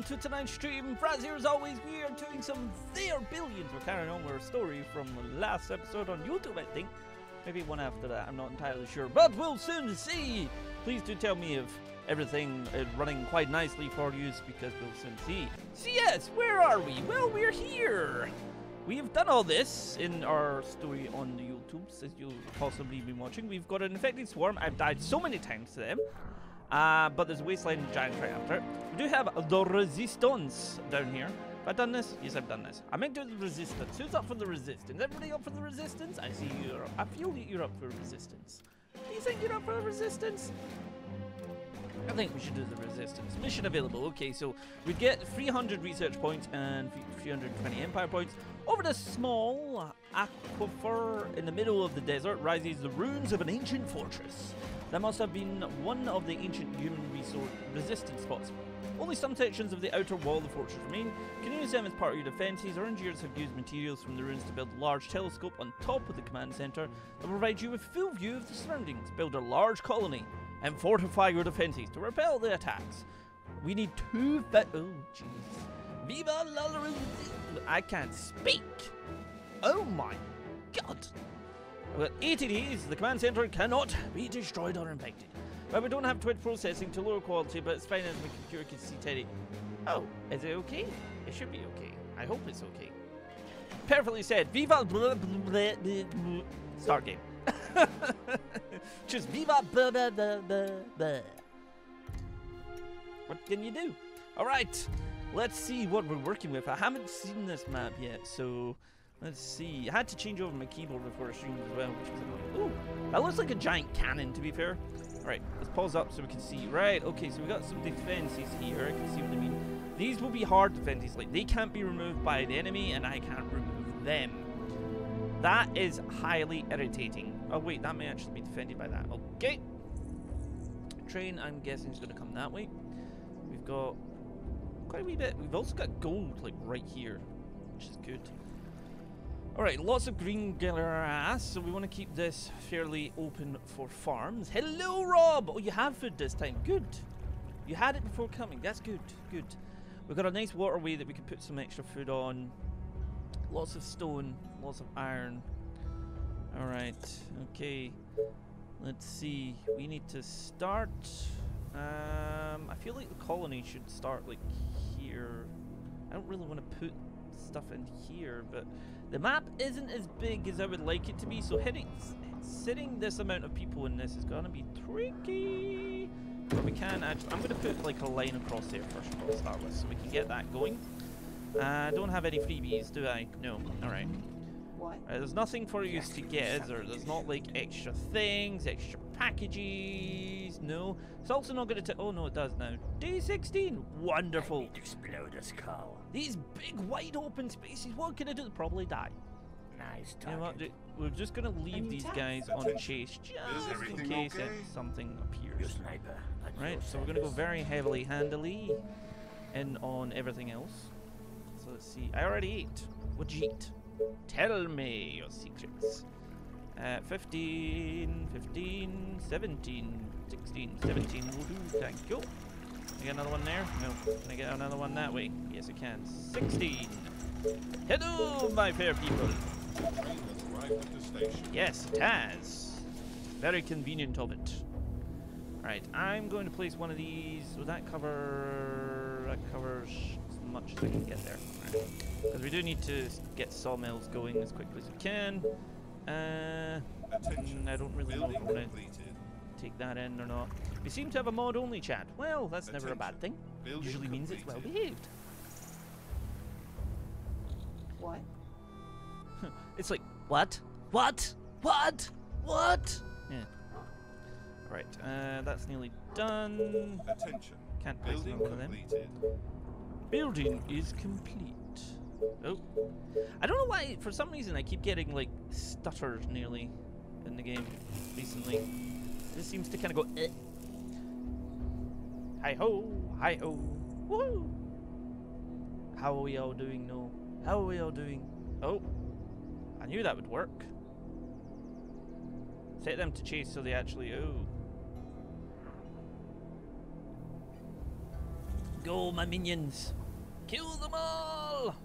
welcome to tonight's stream. Fraz here as always. We are doing some They Are Billions. We're carrying on with our story from the last episode on YouTube, I think. Maybe one after that, I'm not entirely sure. But we'll soon see. Please do tell me if everything is running quite nicely for you, because we'll soon see. So yes, where are we? Well, we're here. We've done all this in our story on the YouTubes, as you'll possibly be watching. We've got an infected swarm. I've died so many times to them. Uh, but there's a wasteland giant right after it. We do have the resistance down here. Have I done this? Yes, I've done this. I meant to do the resistance. Who's up for the resistance? Everybody up for the resistance? I see you're up. I feel that you're up for resistance. Do you think you're up for the resistance? I think we should do the resistance. Mission available. Okay, so we get 300 research points and 320 empire points. Over the small aquifer in the middle of the desert rises the ruins of an ancient fortress. That must have been one of the ancient human resistance spots. Only some sections of the outer wall of the fortress remain. You can use them as part of your defences. Our engineers have used materials from the ruins to build a large telescope on top of the command centre that will provide you with full view of the surroundings. Build a large colony and fortify your defences to repel the attacks. We need two Oh, jeez. Viva la I can't speak. Oh my god. 80 days, the command center cannot be destroyed or infected. Well, we don't have Twitch processing to lower quality, but it's fine as my computer can see Teddy. Oh, is it okay? It should be okay. I hope it's okay. Perfectly said. Viva blah, blah, blah. Just viva blah, blah, blah, blah, blah. What can you do? All right, let's see what we're working with. I haven't seen this map yet, so let's see. I had to change over my keyboard before I streamed as well, which was annoying. Ooh, that looks like a giant cannon, to be fair. All right, let's pause up so we can see. Right, okay, so we got some defenses here. I can see what I mean. These will be hard defenses. Like, they can't be removed by the enemy, and I can't remove them. That is highly irritating. Oh, wait, that may actually be defended by that. Okay. Train, I'm guessing, is going to come that way. We've got quite a wee bit. We've also got gold, like, right here, which is good. Alright, lots of green grass, so we want to keep this fairly open for farms. Hello, Rob! Oh, you have food this time. Good. You had it before coming. That's good. Good. We've got a nice waterway that we can put some extra food on. Lots of stone, lots of iron. Alright, okay. Let's see. We need to start. Um, I feel like the colony should start like here. I don't really want to put stuff in here, but the map isn't as big as I would like it to be, so hitting, sitting this amount of people in this is going to be tricky. But we can actually, I'm going to put like a line across there first of all to start with, so we can get that going. Uh, I don't have any freebies, do I? No. Alright. What? Uh, there's nothing for you to get, is there? There's not like extra things, extra packages. No. It's also not going to. Oh no, it does now. Day 16. Wonderful. explode a skull. These big, wide open spaces. What can I do? Probably die. Nice You know what? We're just going to leave these tap. guys on chase just in case okay? if something Your appears. sniper. Right, so we're going to go very heavily handily in on everything else. So let's see. I already ate. What'd you eat? Tell me your secrets. Uh, 15, 15, 17, 16, 17 will do. Thank you. I get another one there? No. Can I get another one that way? Yes, I can. 16. Hello, my fair people. Yes, it has. Very convenient of it. Alright, I'm going to place one of these. Will that cover? That covers as much as I can get there. Because we do need to get sawmills going as quickly as we can. Uh, Attention. mm, I don't really know if Building I'm going to take that in or not. We seem to have a mod only chat. Well, that's never a bad thing. Building Usually means it's well behaved. What? It's like, what? What? What? What? Yeah. Right, uh, that's nearly done. Attention. Can't place Building none of them. completed. Building is complete. Oh. I don't know why, for some reason, I keep getting, like, stutters nearly in the game recently. This seems to kind of go, eh. Hi ho, hi ho, woo! How are we all doing, now? How are we all doing? Oh, I knew that would work. Set them to chase so they actually, oh. Go, my minions! Kill them all!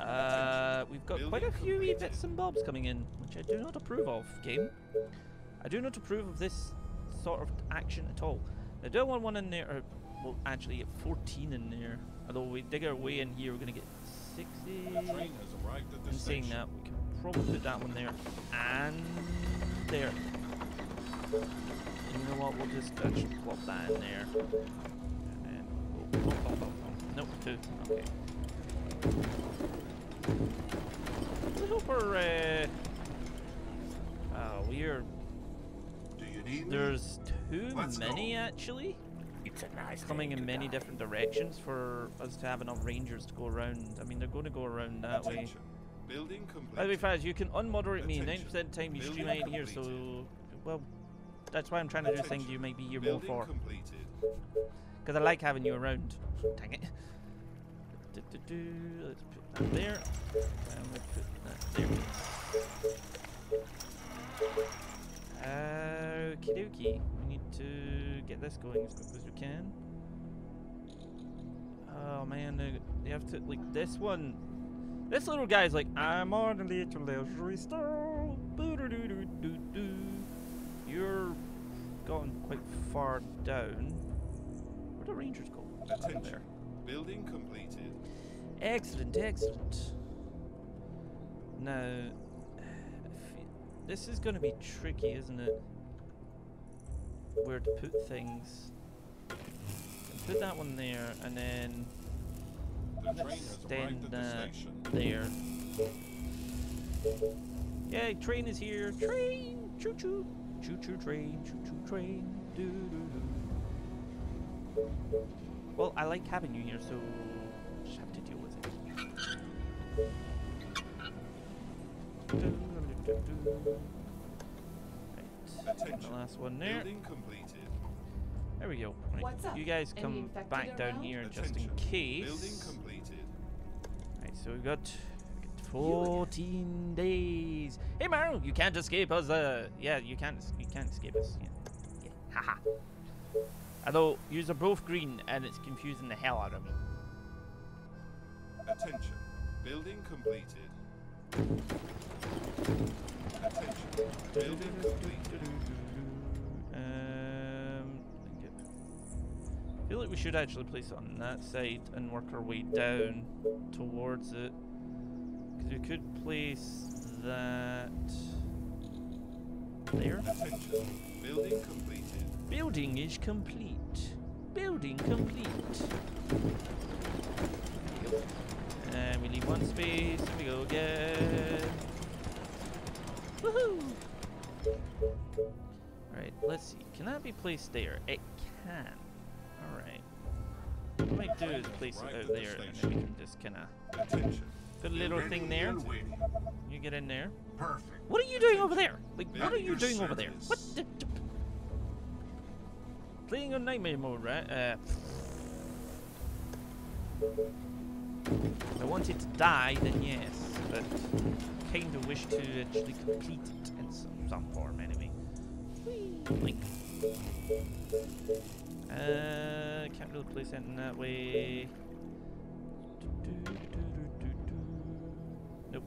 Uh, we've got quite a few wee bits and bobs coming in, which I do not approve of, game. I do not approve of this sort of action at all. I do want one in there, or, well, actually, get 14 in there. Although we dig our way in here, we're going to get 60. The train has arrived at the And saying that, we can probably put that one there and there. And you know what? We'll just actually plop that in there. And we'll plop, plop, plop. Nope, two. Okay. I hope we're. Uh, oh, we're. Do you need? There's too Let's many go. actually It's a nice coming in many die. different directions for us to have enough rangers to go around. I mean, they're going to go around that way. Attention. Building complete. By the way, Faz, you can unmoderate me. Attention. 90% of the time you stream Building out here, so. Well, that's why I'm trying to do things you might be here more for. Because I like having you around. Dang it. Du-du-du, Let's put that there. And we'll put that there. Okie dokie. We need to get this going as quick as we can. Oh man, they, have to, like, this one. This little guy's like, I'm on a little luxury star. You're gone quite far down. Where the rangers go? Attention. there. Building completed. Excellent, excellent. Now, this is going to be tricky, isn't it? Where to put things. Put that one there, and then The train has Extend the that station. there. Yeah, train is here. Train, choo choo, choo choo train, choo choo train. Doo doo doo. Well, I like having you here, so Right, the last one there. There we go. Right, What's up? You guys come back down around? here just in Attention. case. Building completed. Right, so we've got 14 days. Hey, Mario, you can't escape us. Uh, yeah, you can't. You can't escape us. Yeah, yeah. haha. Although yous are both green, and it's confusing the hell out of me. Attention. Building completed. Attention. Building completed. Um, I think it- I feel like we should actually place it on that side and work our way down towards it. Because we could place that there. Attention. Building completed. Building is complete. Building complete. There we go. And we leave one space. There we go again. Woohoo! Right, let's see. Can that be placed there? It can. Alright. What I might do is place it out there and then we can just kind of Attention. put a little thing there. and. You get in there. Perfect. What are you doing over there? Like, what are you doing over there? What? The, the- Playing on nightmare mode, right? Uh, if I wanted to die, then yes, but kind of wish to actually complete it in some, some form, anyway. Link. Uh, can't really place anything that way. Nope.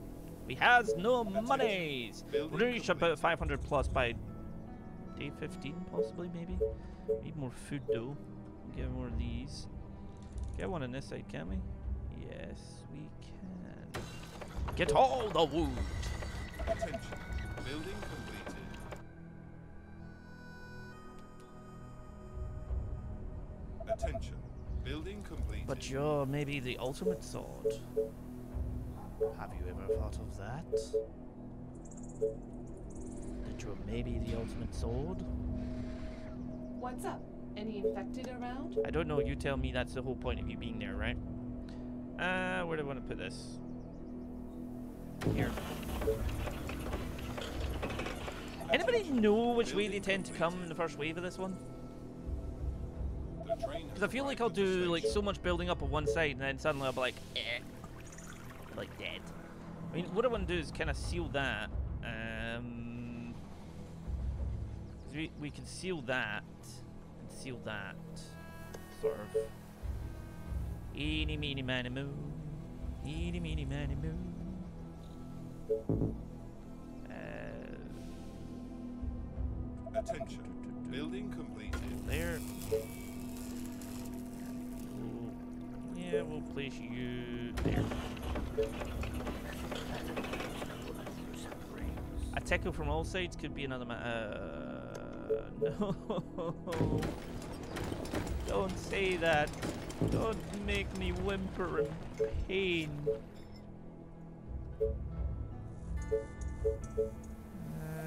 We has no monies. We're gonna reach about 500 plus by day 15, possibly, maybe. Need more food though. Get more of these. Get one on this side, can't we? Yes, we can. Get oh. all the wood. Attention. Building completed. Attention. Building completed. But you're maybe the ultimate sword. Have you ever thought of that? That you're maybe the ultimate sword? What's up? Any infected around? I don't know, you tell me that's the whole point of you being there, right? Uh, where do I want to put this? Here. Anybody know which way they tend to come in the first wave of this one? Because I feel like I'll do like so much building up on one side and then suddenly I'll be like, eh. Like dead. I mean, what I want to do is kind of seal that. Um, we, we can seal that and seal that. sort of. Eeny, meeny, miny, moo. Eeny, meeny, miny, moo. Uh, Attention. Building completed. there. We'll- yeah, we'll place you there. A tackle from all sides could be another uh, no. Don't say that. Don't make me whimper in pain.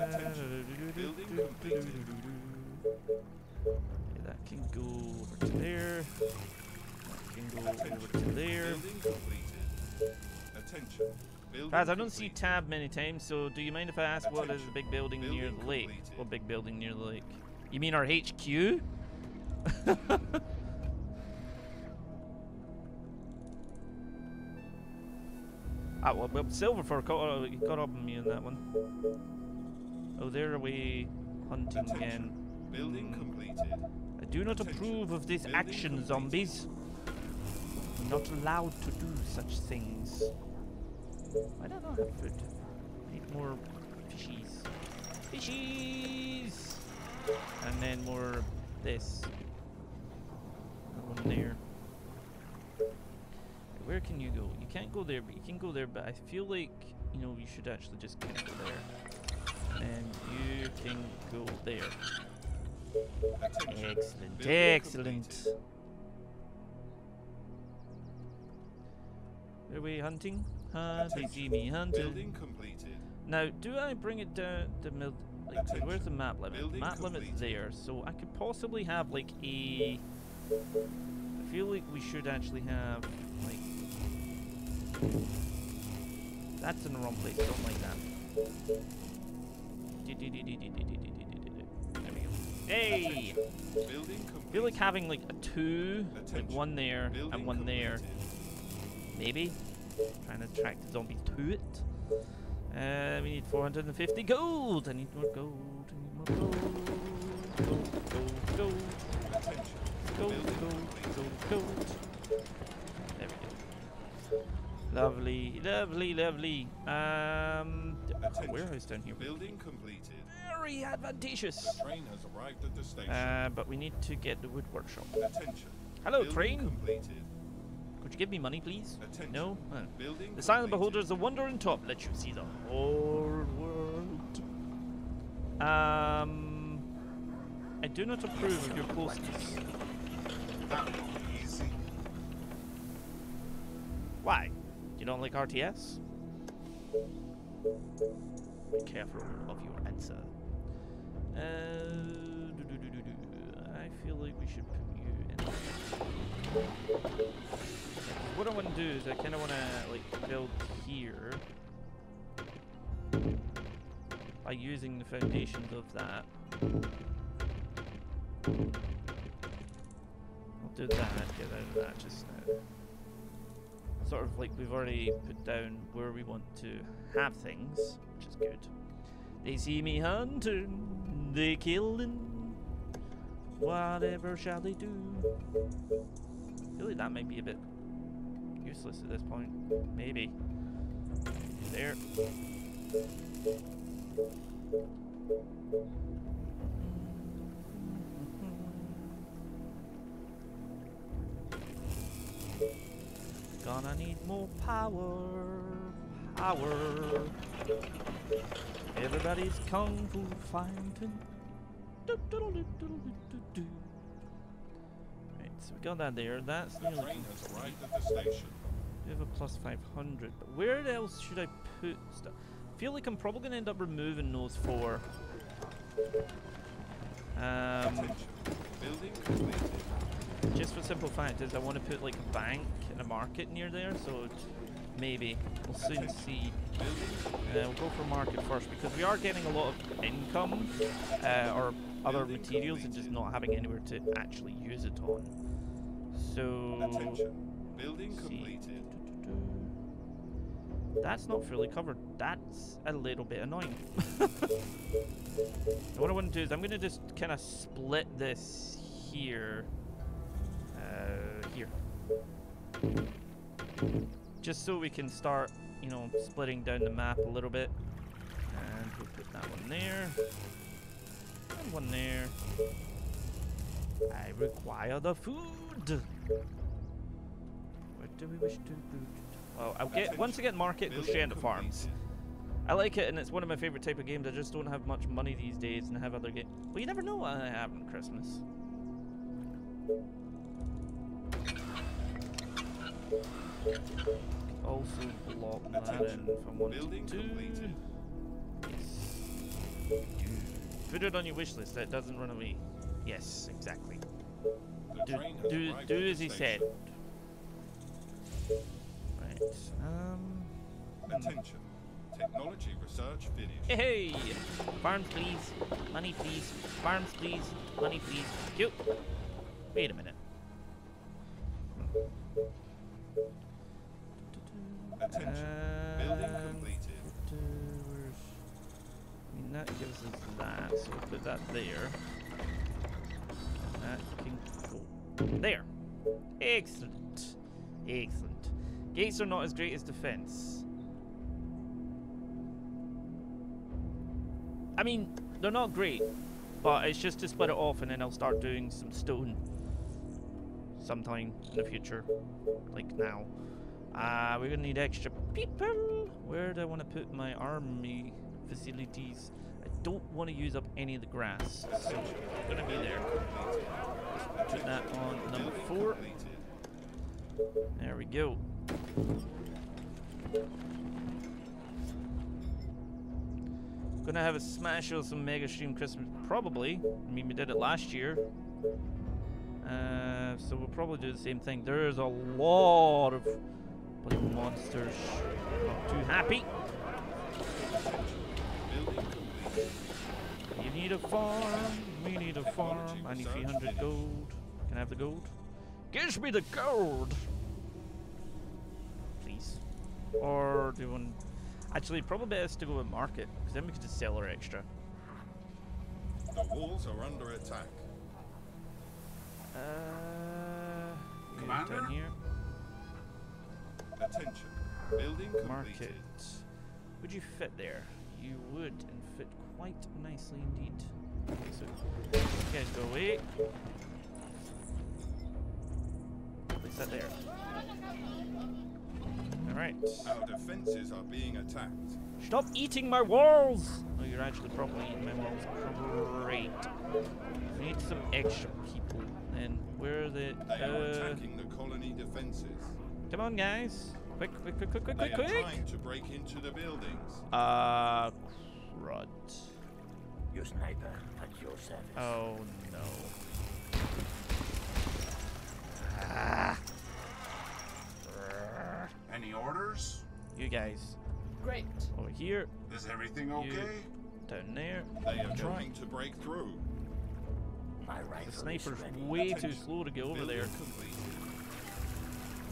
Okay, that can go over to there. That can go over to there. Attention. Guys, I don't see tab many times, so do you mind if I ask what is the big building near the lake? completed. What big building near the lake? You mean our HQ? ah, well, well Silverfur caught, uh, caught up on me in that one. Oh, there are we hunting again. Building Hmm. completed. I do not Attention. approve of this Building action, completed. zombies. I'm not allowed to do such things. I don't I have food? Need more fishies. Fishies! And then more this. One there. Where can you go? You can't go there, but you can go there, but I feel like, you know, you should actually just kind of go there. And you can go there. Excellent, excellent. Are we hunting? They Attention. hunting. Now, do I bring it down the mid? Like, where's the map limit? Building map limit's there, so I could possibly have like a. I feel like we should actually have like. That's in the wrong place. Don't like that. There we go. Hey! Building I feel like having like a two, like one there and one there. Maybe. Trying to attract the zombies to it. Uh, we need 450 gold. I need more gold. I need more gold. Gold, gold, gold. Gold, Building gold, gold, gold. There we go. Lovely, lovely, lovely. Um, d- a Attention. warehouse down here. Building completed. Very advantageous. The train has arrived at the station. Uh, but we need to get the wood workshop. Attention. Hello, Building train. completed. Could you give me money, please? Attention. No? Huh. Building The Silent completed. Beholder is the wonder on top. Let you see the whole world. Um, I do not approve of your closeness. Easy. Why? You don't like RTS? Be careful of your answer. Uh, do, do, do. I feel like we should put you in. What I want to do is I kind of want to like build here by using the foundations of that. I'll do that. Get out of that just now sort of like we've already put down where we want to have things, which is good. They see me hunting, they killing. Whatever shall they do? I feel like that might be a bit useless at this point. Maybe. There. Gonna need more power, power. Everybody's kung fu fighting. Right, so we got that there. That's The nearly at the station. We have a plus 500, but where else should I put stuff? I feel like I'm probably going to end up removing those four. Um. Building completed. Just for simple fact is I want to put like a bank and a market near there, so maybe we'll soon see. Uh, we'll go for market first because we are getting a lot of income uh, or other materials and just not having anywhere to actually use it on. So Attention. Building completed. That's not fully covered. That's a little bit annoying. what I want to do is I'm going to just kind of split this here. Uh, here. Just so we can start, you know, splitting down the map a little bit. And we'll put that one there. And one there. I require the food. Where do we wish to put? Well, I'll get once get market, into farms. I like it, and it's one of my favorite type of games. I just don't have much money these days, and have other games. Well, you never know what I have on Christmas. Also block that in if I want Building to. completed. Put it on your wish list. That doesn't run away. Yes, exactly. Do do do as he said. Right. Um. Attention. Technology research finished. Hey! Farms, please. Money, please. Farms, please. Money, please. You. Wait a minute. Attention. Building Um, completed. I mean, that gives us that, so we'll put that there. And that can go there. Excellent. Excellent. Gates are not as great as defense. I mean, they're not great, but it's just to split it off and then I'll start doing some stone sometime in the future, like now. Uh, we're gonna need extra people. Where do I want to put my army facilities? I don't want to use up any of the grass, so gonna be there. Put that on number four. There we go. Gonna have a smash of some Mega Stream Christmas, probably. I mean, we did it last year. Uh, so we'll probably do the same thing. There's a lot of bloody monsters. Not too happy. You need a farm. We need a farm. I need 300 gold. Can I have the gold? Give me the gold! Please. Or do you want... Actually, probably best to go with market, because then we can just sell our extra. The walls are under attack. Uh... yeah, Commander? Down here. Attention. Building completed. Market. Would you fit there? You would, and fit quite nicely indeed. Okay, so you guys go away. Place that there. Alright. Our defenses are being attacked. Stop eating my walls! Oh, you're actually probably eating my walls. Great. We need some extra people. And where are the... They are Uh, attacking the colony defenses. Come on, guys. Quick, quick, quick, quick, quick, They quick, are quick! trying to break into the buildings. Uh, crud. Your sniper at your service. Oh no. Ah. Any orders? You guys Great. over here, Is everything You- okay? down there. They are trying to break through. My The rifle is sniper's ready. way too slow to get over Building there. completed.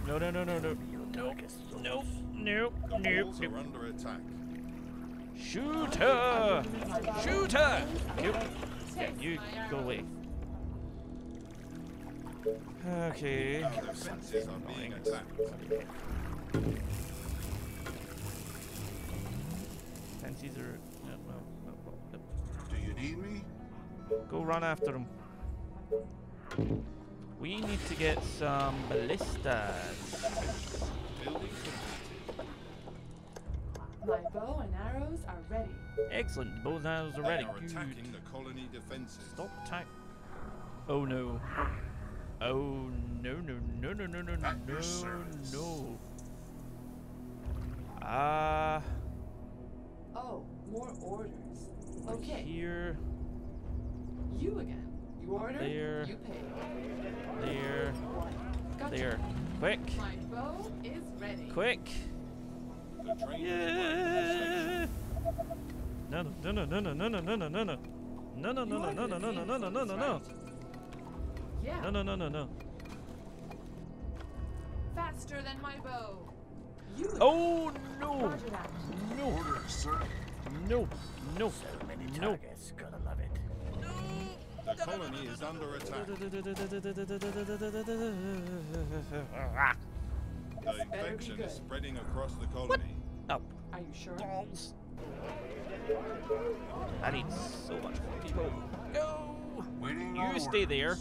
No, no, no, no, no. Nope. Nope. Nope. Nope. Nope. under attack. Shoot her! Shoot her! Nope. Yeah, you go away. Okay. Defenses are being attacked. Fancies are. No, no, no, no, no. Do you need me? Go run after them. We need to get some ballistas. My bow and arrows are ready. Excellent. Bow and arrows are They ready. are Good. attacking the colony defenses. Stop attack. Oh no. Oh no no no no no no At no no. Ah. Oh, more orders. Okay, Here. you again. You order, There. you pay. There. One. Gotcha. There. Quick. My bow is ready. Quick. The train has arrived at the Yeah. station. No no no no no no no no no no no. No no no no no no no no no no no no no Yeah. no no no no no. Faster than my bow. You again. Oh no Roger that. no Orders, sir. no no So many no targets. Gonna love it. The colony is under attack. The infection is spreading across the colony. What? Oh, Are you sure? balls. I need so much more people. Go! Waiting You stay there.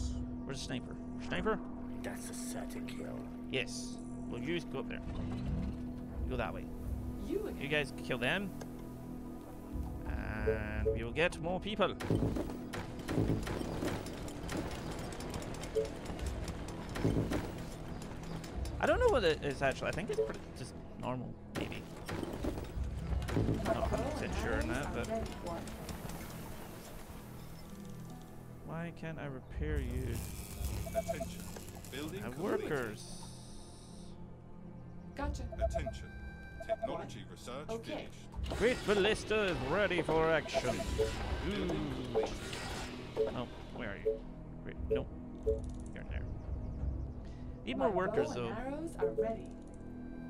Where's the sniper? Sniper? That's a certain kill. Yes. Well, you just go up there. Go that way. You You guys kill them. And we will get more people. I don't know what it is actually. I think it's pretty just normal, maybe. My Not bow 100% sure on that, but ready for it. why can't I repair you? Attention. Building I have workers. Gotcha. Attention. Technology research Okay. finished. Great ballista is ready for action. Building Ooh. completed. Oh, where are you? Great. Nope. You're in there. Need more My workers though. arrows are ready.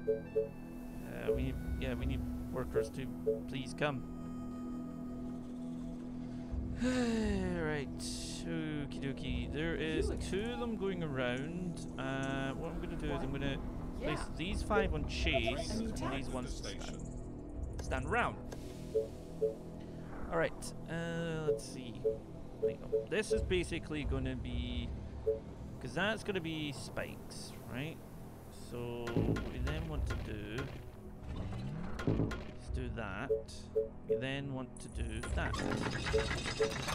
Uh, we need, yeah, we need workers to please come. right, okie dokie. There is two of them going around. Uh, what I'm gonna do is I'm gonna place Yeah. these five on chase and these ones The to station. stand, stand around. All right. Uh, let's see. This is basically going to be because that's going to be spikes, right? So we then want to do is do that. We then want to do that.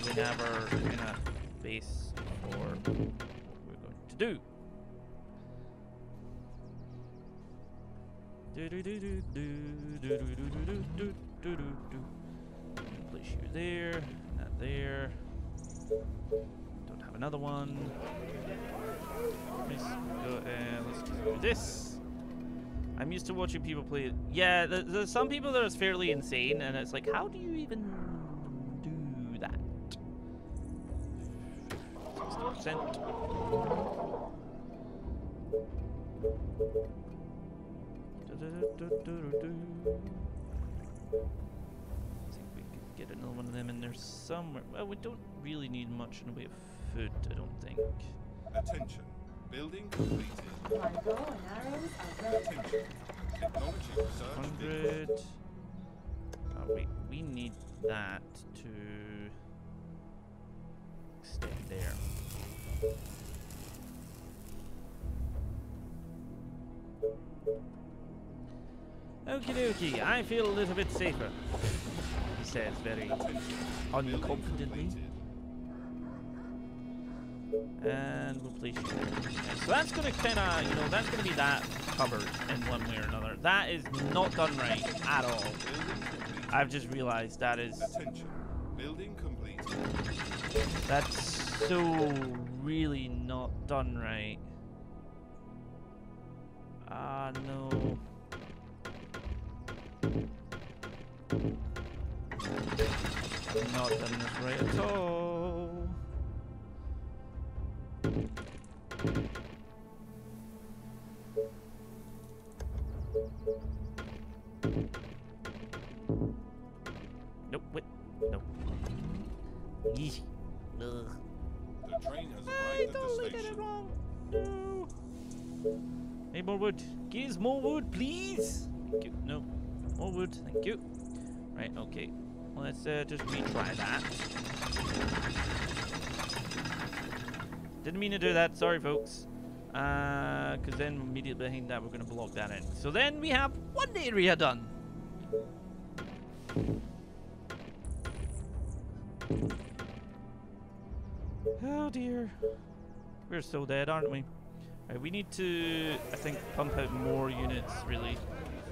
We have our kind of base for what we're going to do. Do do do do do do do do do do do do do. Place you there, not there. Don't have another one. Let's go let's this. I'm used to watching people play it. Yeah, th- there's some people that are fairly insane, and it's like, how do you even do that? 60%. Du-du-du-du-du-du. I think we could get another one of them in there somewhere. Well, we don't really need much in the way of food, I don't think. Attention. Building completed. My bow and arrows are ready. Attention. Technology research finished. 100. Oh, ah, wait, we need that to extend there. Okie dokie, I feel a little bit safer. Says very. Unconfidently. And we'll place you so that's going to kind of, you know, that's going to be that covered in one way or another. That is not done right at all. I've just realized that is, Attention. Building completed. that's so really not done right. Ah, no. Not done this right at all. Nope, wait, nope. Easy. Ugh. The train has I arrived at the totally did it wrong. No. Hey, more wood. Gives more wood, please. Thank you. No. More wood. Thank you. Right, okay. Let's uh, just retry that. Didn't mean to do that. Sorry, folks. Because then immediately behind that, we're going to block that in. So then we have one area done. Oh dear. We're so dead, aren't we? Right, we need to, I think, pump out more units, really.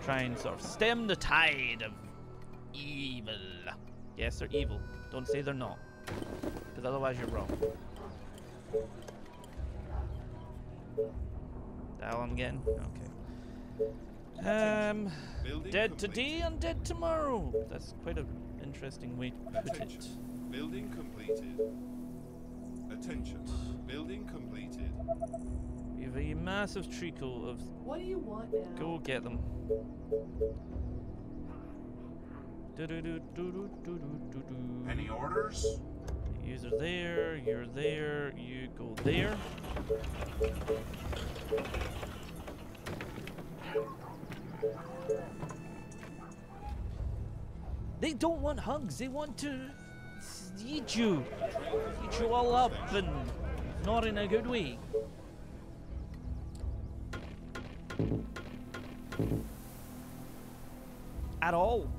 Try and sort of stem the tide of evil. Yes, they're evil. Don't say they're not. Because otherwise you're wrong. That all I'm getting? Okay. Um, Building dead complete. today and dead tomorrow. That's quite an interesting way to put Attention. it. Building completed. Attention. Building completed. We have a massive treacle of What do you want now? Go get them. Any orders? You're there, you're there, you go there. They don't want hugs, they want to eat you. Eat you all up and not in a good way. At all.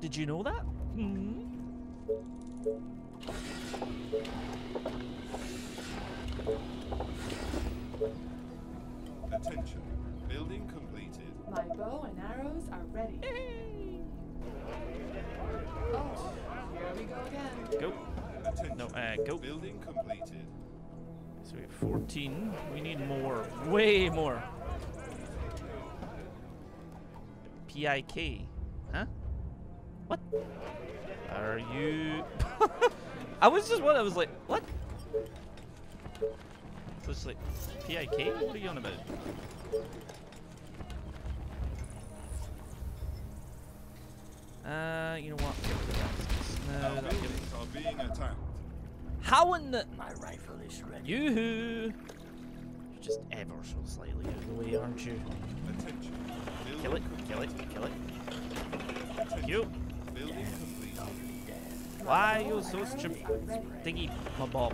Did you know that? Hmm? Attention. Building completed. My bow and arrows are ready. Oh, here we go again. Go. Attention. No, uh, go. Building completed. So we have 14. We need more. Way more. PIK. Huh? What? Are you... I was just what I was like, what? So it's like, PIK? What are you on about? Uh, you know what? No, Our that'll give buildings are being attacked. How in the... My rifle is ready. Yoo-hoo! You're just ever so slightly out of the way, aren't you? Attention. Building Kill it, kill it, kill it. Attention. You. Building. Why are you so stupid? Diggy, my bob.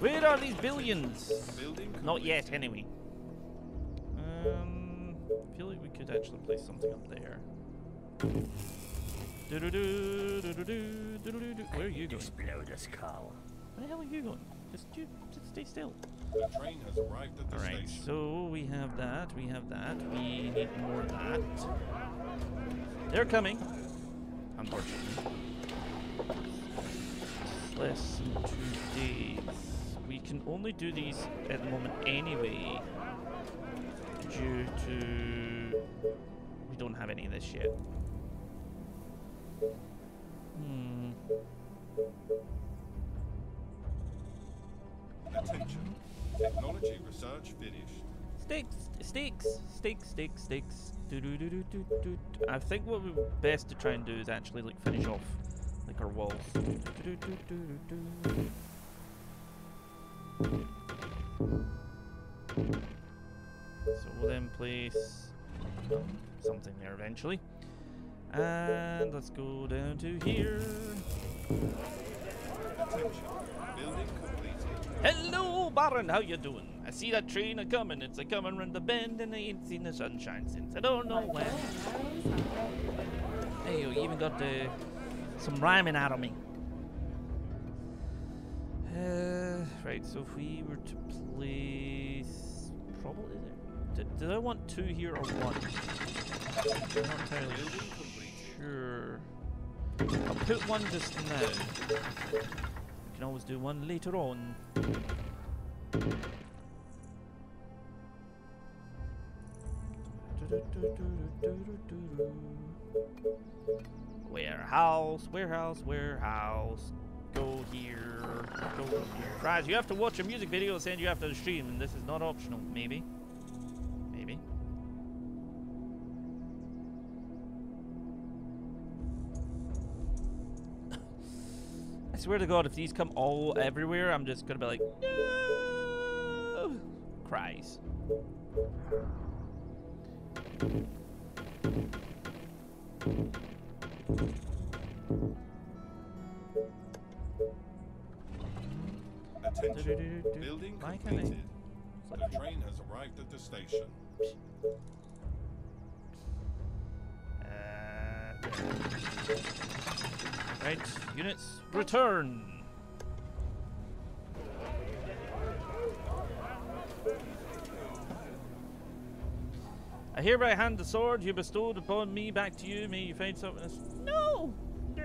Where are these billions? Not yet, anyway. Um, I feel like we could actually place something up there. Do-do-do, do-do-do, do-do-do-do. Where are you going? Explode a skull. Where the hell are you going? Just you, just stay still. The train has arrived at the All right, station. so we have that, we have that, we need more of that. They're coming. Unfortunately. Less than two days. We can only do these at the moment anyway, due to we don't have any of this yet. Hmm. Attention. Technology research finished. Stakes, stakes, stakes, stakes, stakes. Do do do do do do. I think what would be best to try and do is actually like finish off like our walls. Do, do, do, do, do, do. So we'll then place something there eventually. And let's go down to here. Attention. Hello, Baron, how you doing? I see that train a coming. It's a coming round the bend, and I ain't seen the sunshine since I don't know when. Hey, you even got uh, some rhyming out of me. Uh, right, so if we were to place, probably there. Did, did I want two here or one? I'm not entirely sure. I'll put one just now. Can always do one later on. Warehouse, warehouse, warehouse. Go here, go here. Rise, you have to watch a music video and you after the stream, and this is not optional. Maybe. Swear to God, if these come all everywhere, I'm just gonna be like, no! Cries. Attention. Building completed. The train has arrived at the station. Uh, right, units, return! I hereby hand the sword you bestowed upon me back to you. May you find something else. No! No!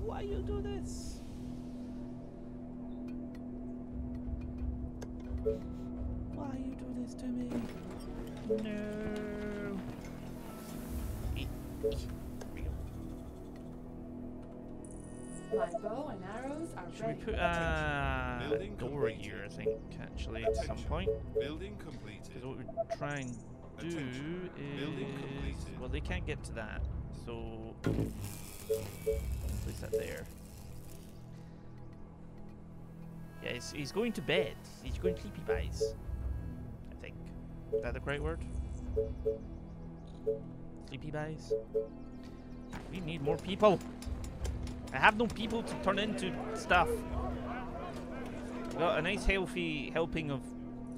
Why you do this? Why you do this to me? No! My bow and arrows are Should we put uh, a Building door completed. here, I think, actually, at some point? Building completed. Because what we're trying to do Attention. Building is... Well, they can't get to that, so... Place that there. Yeah, he's, he's going to bed. He's going sleepy buys. I think. Is that the correct word? Sleepy buys? We need more people. I have no people to turn into stuff. We got a nice healthy helping of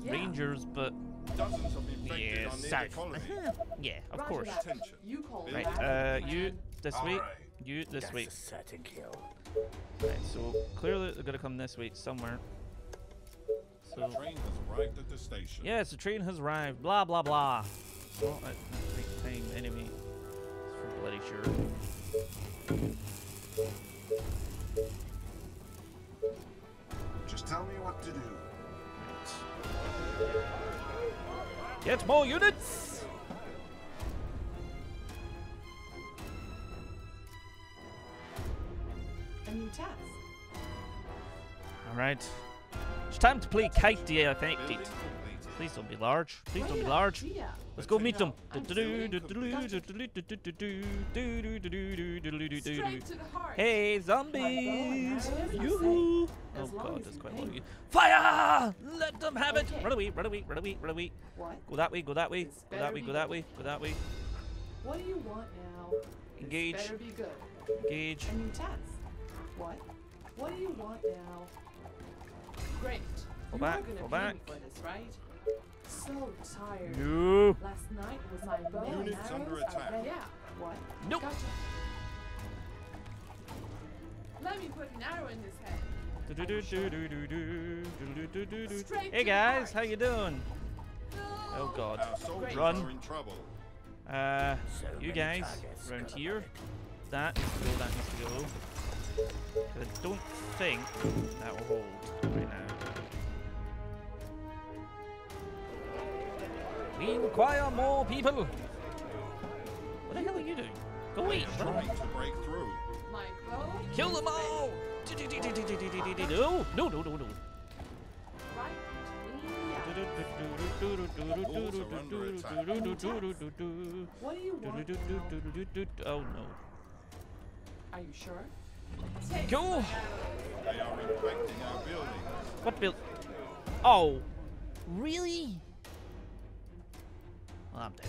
Yeah. rangers, but Dozens of yeah, are near sorry. the colony. yeah, of Roger course. that. Attention. You call Right, uh, you this All way, right. you this That's way. a certain kill. Right, so clearly they're gonna come this way somewhere. So The train has arrived at the station. yes, the train has arrived. Blah blah blah. Well, at the right time anyway. That's for bloody sure. Tell me what to do. Get more units. A new task. All right. It's time to play kite the affected. Building. Please don't be large. Please don't be Great large. Let's go meet them. I'm so Straight to the heart. Hey, zombies! Yoo-hoo! Oh god, there's quite a lot of you. Fire! Let them have it! Run away, run away, run away, run away. What? Go that way, go that way, go that way, go that way, go that way. What do you want now? Engage. better be good. Engage. A new task. What? What do you want now? Great. Go back, go back. for this, right? So tired. No. Last night was my bow Units arrows under attack. ready. Yeah. What? Nope. Gotcha. Let me put an arrow in his head. Straight Hey guys, how you doing? No. Oh god. Run. are in trouble. Uh, So you guys targets around here. That needs to go. That needs to go. 'Cause I don't think that will hold right now. We require more people. What the hell are you doing? Go away. Trying to break through. My. Kill them all! No, no, no, no, no. Right between the eyes. What do you want? Oh no. Are you sure? Go! They are infecting our buildings. What build? Oh, really? Well, I'm dead.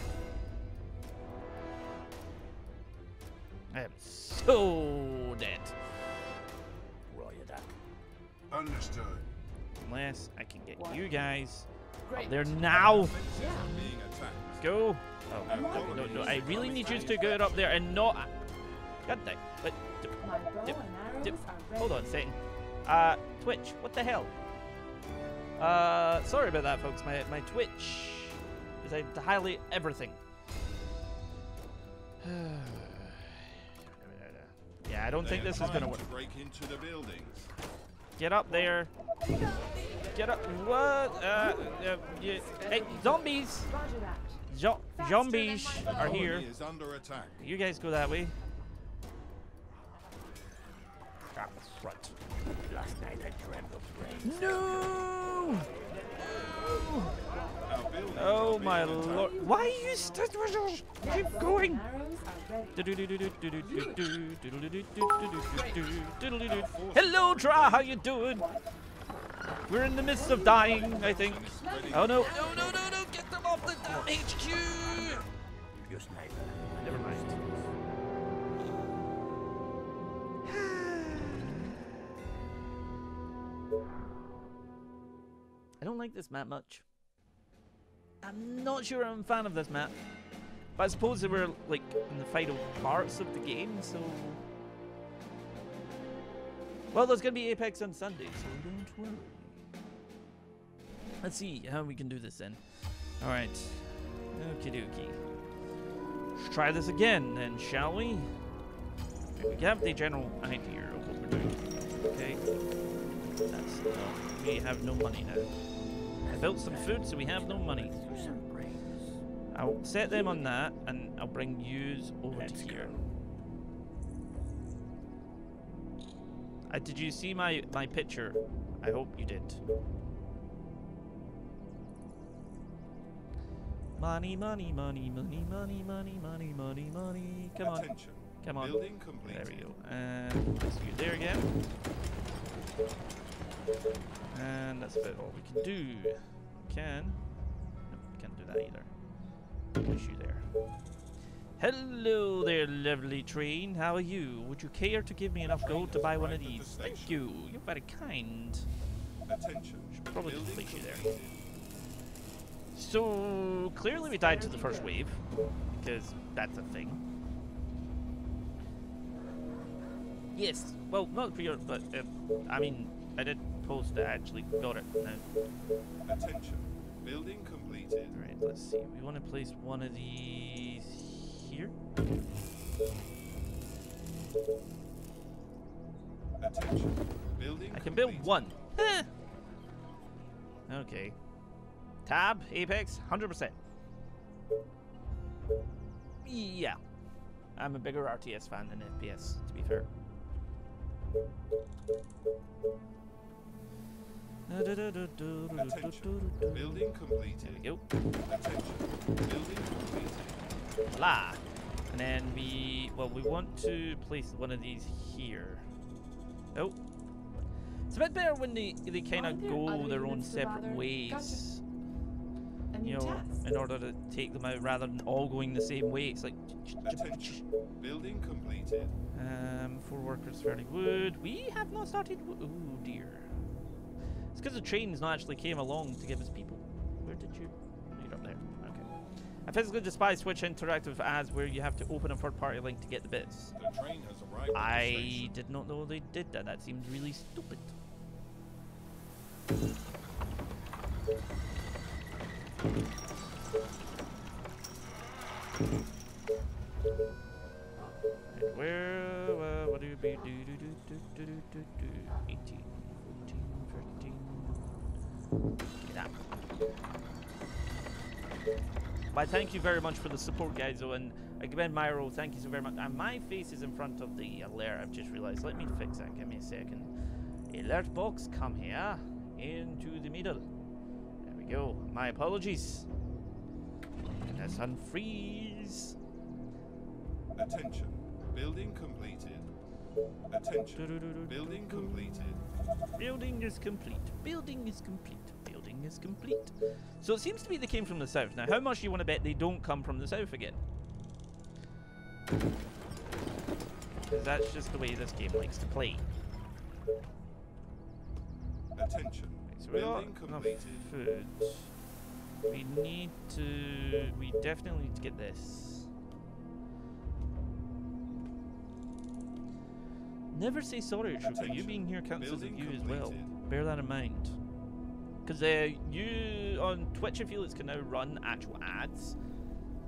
I am so dead. Roger that. Understood. Unless I can get What? you guys Great. up there now. Fences are being attacked. Go. Oh, Our no, no, I really need you to dangerous. get up there and not. God dang. But, My bow dip, dip. hold on a second. Uh, Twitch, what the hell? Uh, sorry about that, folks. My my Twitch is I to highlight everything. yeah, I don't They think this is gonna work. to break into the buildings. Get up there. Get up. What? Uh, uh you, hey, zombies! Roger that. Zo- Faster zombies than The my are bow. here. under attack. You guys go that way. At the front. Last night I dreamt of rain. No! Our buildings Oh my lord! Why are you st- keep going? and arrows are ready. Hello, Tra. How you doing? We're in the midst of dying, I think. Oh no! No! No! No! No! Get them off the damn HQ! Your sniper. Never mind. I don't like this map much. I'm not sure I'm a fan of this map. But I suppose they were like in the final parts of the game, so. Well, there's gonna be Apex on Sunday, so don't worry. Let's see how we can do this then. Alright. Okie dokie. Let's try this again then, shall we? We have the general idea of what we're doing. Okay. That's no. We have no money now. I built some food, so we have no money. Through some brains. I'll set them on that, and I'll bring yous over Let's to here. Uh, did you see my my picture? I hope you did. Money, money, money, money, money, money, money, money, money. Come on, Attention. Come on. Building There we go. And let's you there again. And that's about all we can do. Can. No, can't do that either. Push you there. Hello there, lovely train. How are you? Would you care to give me enough gold to buy one of these? Thank you. You're very kind. Attention. Should probably Building place you there. So clearly we died to the first wave because that's a thing. Yes. Well, not pre but uh, I mean, I did that I actually got it now. Attention. Building completed. Alright, let's see. We want to place one of these here. Attention. Building I can build completed. one. Eh. Okay. Tab, Apex, 100%. Yeah. I'm a bigger RTS fan than FPS, to be fair. Attention. Building completed. There we go. Attention. Building completed. Voila. And then we, well, we want to place one of these here. Oh. It's a bit better when they, they kind of go their own separate bother? ways. Gotcha. A new You know, task. in order to take them out rather than all going the same way. It's like, Attention. Building completed. um, four workers fairly wood. We have not started. wo- Oh dear. It's because the trains not actually came along to give us people. Where did you? You're up there. Okay. I physically despise Twitch Interactive ads where you have to open a third-party link to get the bits. The train has arrived I did not know they did that. That seems really stupid. Where, uh, what do you be? Do, do, do, do, do, do, do, do. 18, 13. Get up. Why, thank you very much for the support, guys. though, And again, Myro, thank you so very much. And my face is in front of the alert. I've just realized. Let me fix that. Give me a second. Alert box, come here into the middle. There we go. My apologies. Let's unfreeze. Attention. Building completed. Attention. Building completed. Building is complete. Building is complete. Building is complete. So it seems to be they came from the south. Now, how much do you want to bet they don't come from the south again? Because that's just the way this game likes to play. Attention. So we got Building enough food. We need to. We definitely need to get this. Never say sorry, Trooper. You being here counts as a view as well. Bear that in mind. Because uh, you on Twitch and affiliates can now run actual ads.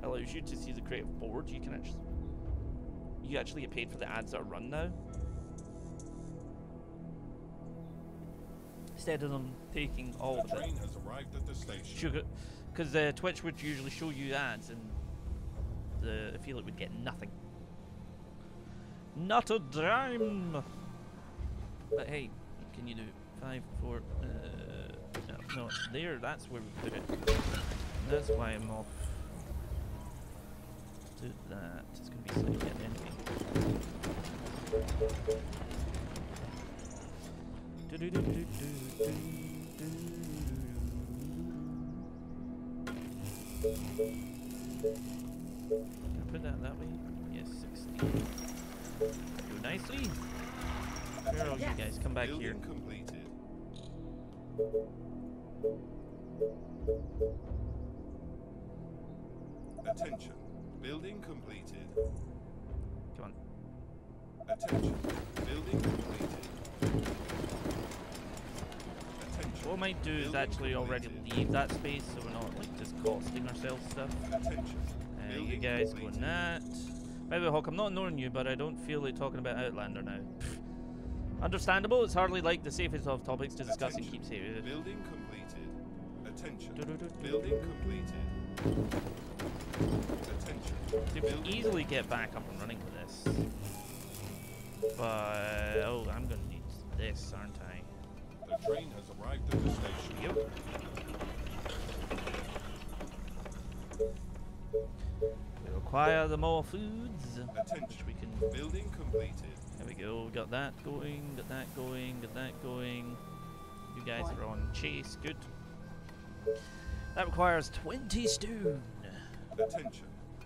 Allows you to see the creative board. You can actually. You actually get paid for the ads that are run now. Instead of them taking all The of it. train has arrived at the station. Sugar, because uh, Twitch would usually show you ads, and the affiliate would get nothing. Not a dime. But hey, can you do? Five, four. Uh, no, there. That's where we put it. That's why I'm off. Do that. It's gonna be slightly getting anyway. Can I put that that way? Yes, 16. Do nicely. Where are all you guys? Come back Building here. completed. Attention. Building completed. Come on. Attention. Building completed. Attention. What I might do is actually already leave that space so we're not like just costing ourselves stuff. Attention. Uh, you guys go completed. in that. By the way, Hawk, I'm not ignoring you, but I don't feel like talking about Outlander now. Understandable, it's hardly like the safest of topics to discuss and keep safe. Building completed. Attention. Building completed. Attention. So we Building easily get back up and running with this. But, oh, I'm gonna need this, aren't I? The train has arrived at the station. Yep. We require the more foods, which we can Building completed. There we go. We got that going. Got that going. Got that going. You guys are on chase. Good. That requires 20 stone. Attention.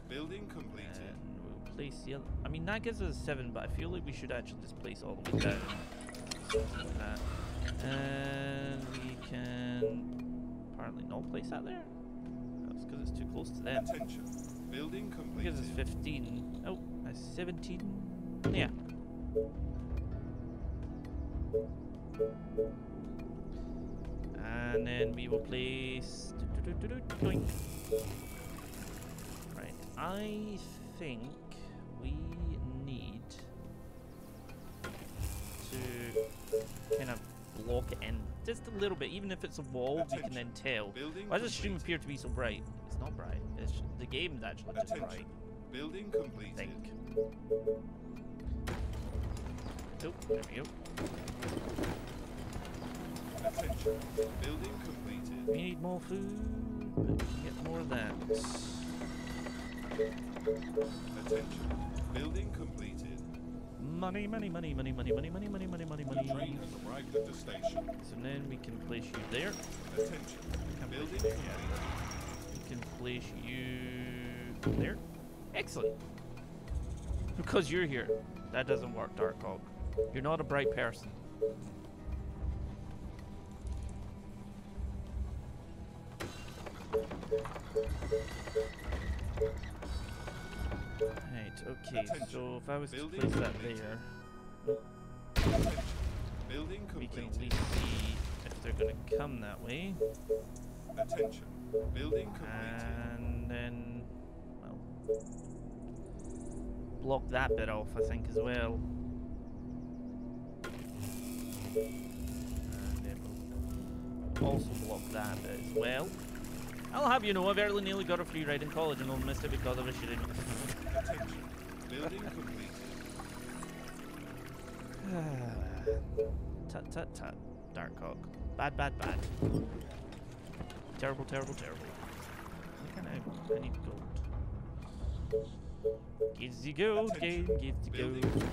Building completed. And we'll place the other. I mean, that gives us 7, but I feel like we should actually just place all the way down. Like that. And we can apparently not place that there. That's because it's too close to them. Attention. Building completed. gives us 15. Oh, that's 17. Yeah. And then we will place. Doink. Right. I think we need to kind of block it in just a little bit, even if it's a wall, you can then tell. Building Why does the stream appear to be so bright? It's not bright. It's the game's actually just Attention. bright. Building I think. Oh, there we go. Attention. Building completed. We need more food, but we can get more of that. Attention. Building completed. Money, money, money, money, money, money, money, money, money, money, money. train has arrived at the station. So then we can place you there. Attention. Building there completed. We can place you there. Excellent. Because you're here. That doesn't work, Dark Hog. You're not a bright person. Right, okay, Attention. so if I was to Building place that there. Building we can at least see if they're gonna come that way. Attention. Building completed. And then, well, block that bit off, I think, as well. And then we'll also block that bit as well. I'll have you know, I've early nearly got a free ride in college and only missed it because of a. Attention. Completed. tut tut tut. Dark Hog. Bad, bad, bad. Terrible, terrible, terrible. I kind of I need gold. Gives the gold, game, gives the Building gold.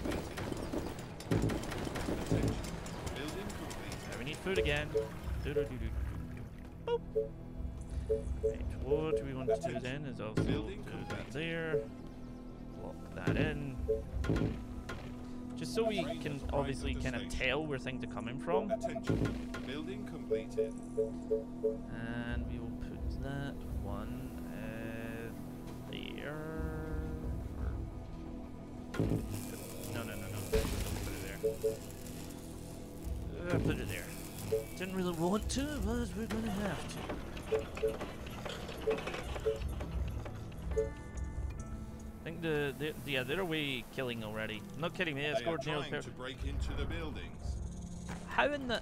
Attention. Now we need food again. Do do do do. Boop. Right, what do we want to do then is also do that there. Block that in. Just so we can obviously kind of tell where things are coming from. Attention. Building completed. And we will put that one uh, there. No, no, no, no. Don't put it there. Uh, put it there. Didn't really want to, but we're gonna have to. I think the, the yeah they're away killing already. I'm not kidding me. They are Escort trying to break into the buildings. How in the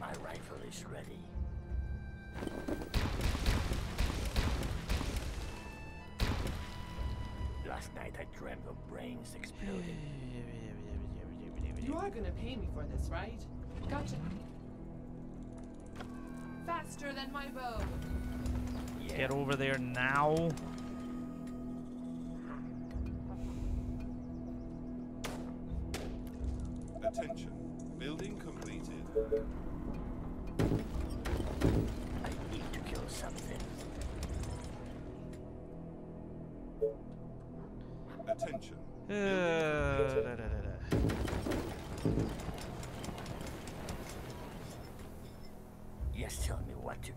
My rifle is ready. Last night I dreamt of brains exploding. You are gonna pay me for this, right? Gotcha. Faster than my bow. Yeah. Get over there now. Attention. Building completed. I need to kill something. Attention. Uh,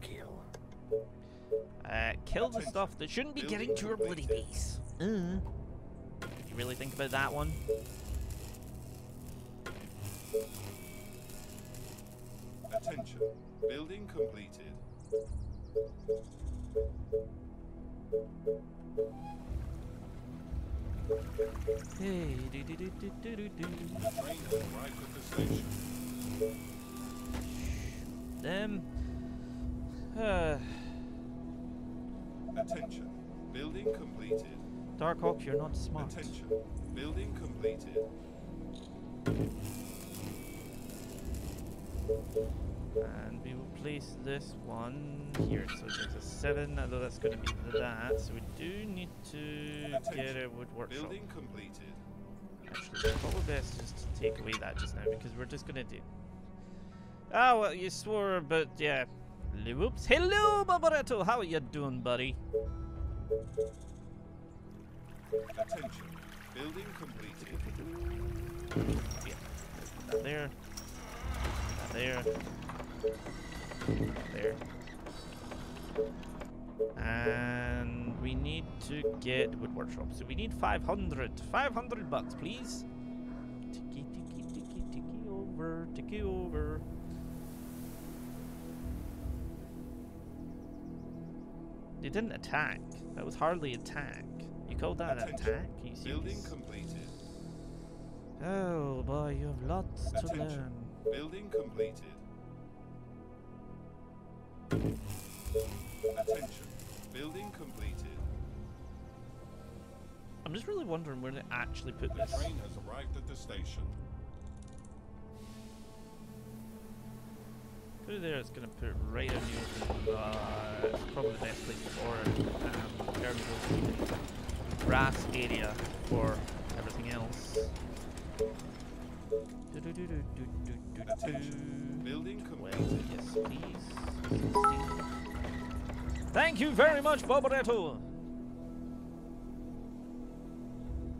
kill. Uh, kill the stuff that shouldn't be getting to your bloody base. Uh. You really think about that one? Attention. Building completed. Hey, do do do do do do do. The train arrived at the station. Them. Uh, Attention. Building completed. Darkhawk, you're not smart. Attention. Building completed. And we will place this one here. So there's a seven, although that's going to be that. So we do need to get a wood workshop. Building completed. Actually, probably best just to take away that just now because we're just going to do. Ah, well, you swore, but yeah. Whoops. Hello, Barbaretto. How are you doing, buddy? Attention. Building completed. Yeah. That there. That there. That there. And we need to get wood workshop. So we need 500. 500 bucks, please. Tiki, tiki, tiki, tiki over. Tiki over. They didn't attack. That was hardly attack. You called that an Attention. attack? You Building serious? completed. Oh boy, you have lots to Attention. learn. Building completed. Attention. Building completed. I'm just really wondering where they actually put The this. train has arrived at the station. It there, it's gonna put it right on you. Uh, probably the best place for it. Um, terminal grass area for everything else. Do-do-do-do-do-do-do-do. Building completed. yes, please. Thank you very much, Bobaretto.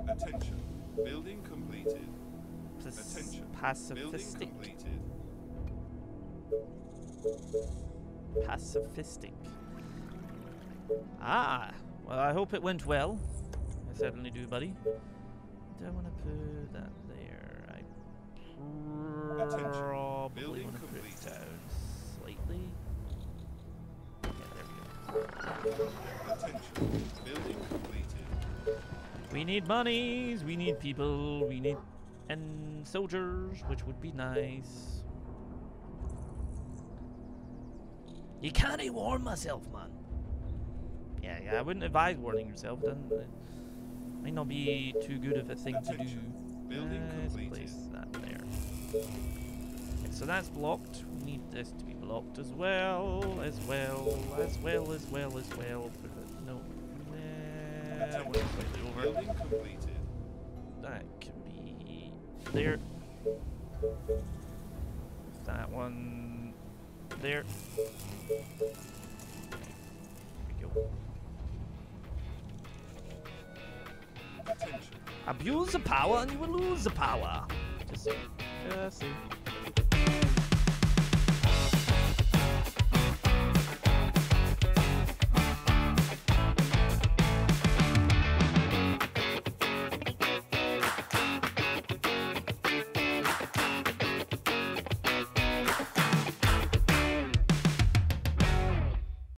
Attention. Building completed. Attention. Building Pacifistic. completed. Pacifistic. Ah, well, I hope it went well. I certainly do, buddy. Do I want to put that there? I probably want to put it down slightly. Yeah, there we go. Attention. Building completed. We need monies, we need people, we need and soldiers, which would be nice. You can't warn myself, man. Yeah, yeah, I wouldn't advise warning yourself. Then it might not be too good of a thing to do. Building Let's place that there. Okay, so that's blocked. We need this to be blocked as well, as well, as well, as well, as well. Put it- No, nah, we're over. Building completed. That can be there. That one there. Abuse the power and you will lose the power. Just. Uh, Just saying.